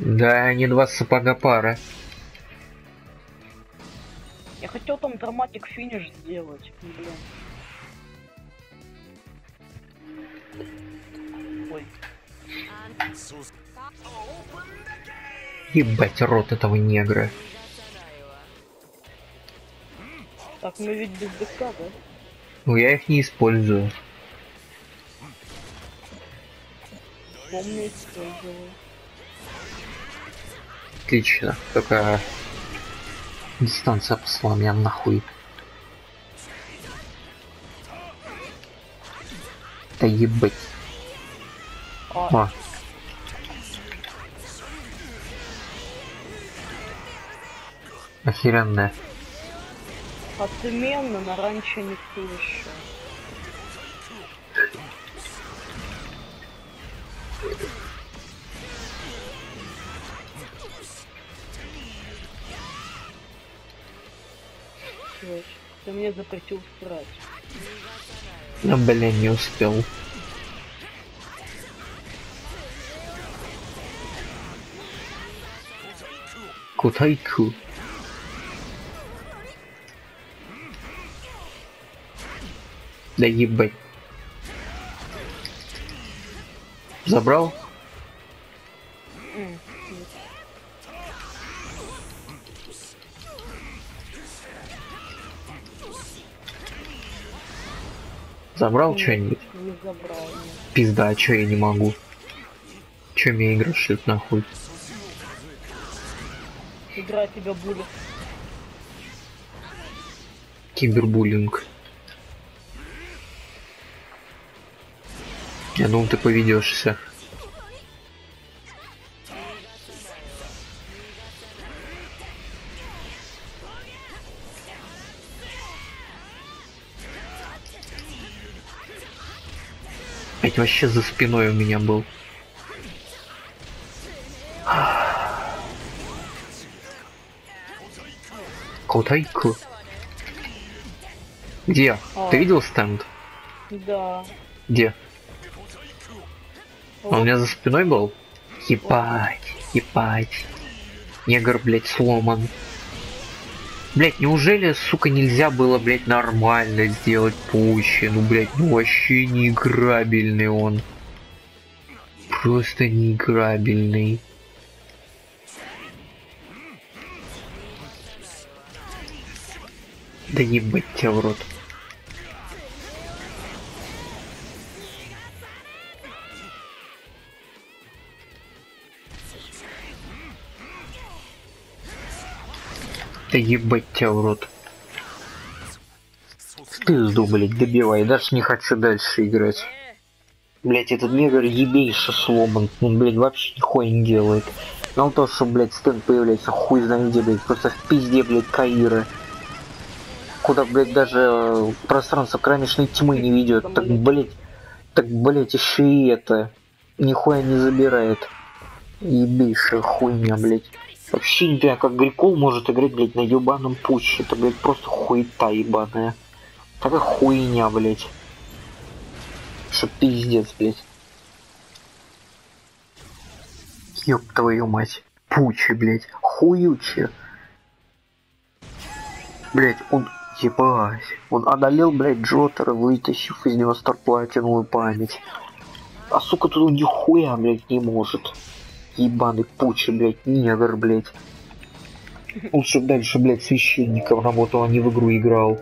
Да, они два сапога пара. Я хотел там драматик финиш сделать, блин. Ой, Ебать рот этого негра. так мы ведь без ДК, да? Ну я их не использую. Помню, использовал. Отлично. Только дистанция посла меня нахуй. Да ебать. А. Охеренная. отменно, но раньше не слышал. Слышь, ты мне запретил срать. Ну, блин, не успел. Кутайку. Да ебать. Забрал? М, Забрал что-нибудь? Не забрал, нет. Пизда, а чё я не могу? Чё мне игра шлют нахуй? Игра тебя будет. Кибербуллинг. Я думал, ты поведешься. Ведь вообще за спиной у меня был. Кутайку. Где? А. Ты видел стенд? Да. Где? Он у Вот. меня за спиной был? Ебать, ебать. Негр, блядь, сломан. Блять, неужели, сука, нельзя было, блядь, нормально сделать пуще? Ну, блядь, ну вообще неиграбельный он. Просто неиграбельный. Да ебать тебя в рот. Ебать тебя в рот. Пизду, блядь, добивай. Даже не хочу дальше играть. Блять, этот негр ебейше сломан. Он, блядь, вообще нихуя не делает. Мало того, что, блядь, стенд появляется хуй знает где, блядь. Просто в пизде, блядь, Каира. Куда, блядь, даже э, пространство кромешной тьмы не ведет. Так, блядь, так, блядь, еще и это. Нихуя не забирает. Ебейшая хуйня, блядь. Вообще не знаю, как Грикол может играть, блядь, на ебаном пуще. Это, блядь, просто хуета ебаная. Такая хуйня, блядь. Что пиздец, блядь. Ёб твою мать. Пучи, блядь. Хуючи. Блядь, он... Ебать. Он одолел, блядь, Джотера, вытащив из него старплатиновую память. А сука тут он нихуя, блядь, не может. Ебаный пучи, блядь, негр, блядь. Лучше дальше, блядь, священником работал, а не в игру играл.